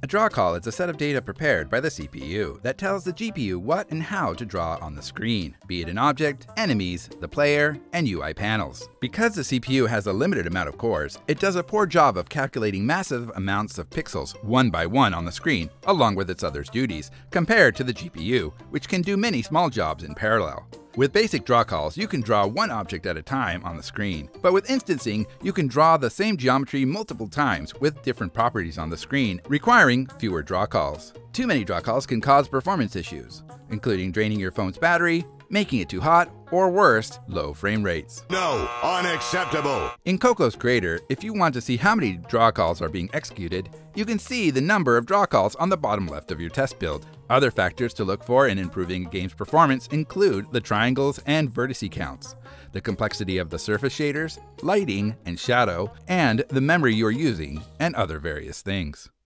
A draw call is a set of data prepared by the CPU that tells the GPU what and how to draw on the screen, be it an object, enemies, the player, and UI panels. Because the CPU has a limited amount of cores, it does a poor job of calculating massive amounts of pixels one by one on the screen, along with its other duties, compared to the GPU, which can do many small jobs in parallel. With basic draw calls, you can draw one object at a time on the screen. But with instancing, you can draw the same geometry multiple times with different properties on the screen, requiring fewer draw calls. Too many draw calls can cause performance issues, including draining your phone's battery, making it too hot, or worse, low frame rates. No, unacceptable. In Cocos Creator, if you want to see how many draw calls are being executed, you can see the number of draw calls on the bottom left of your test build. Other factors to look for in improving a game's performance include the triangles and vertice counts, the complexity of the surface shaders, lighting and shadow, and the memory you are using, and other various things.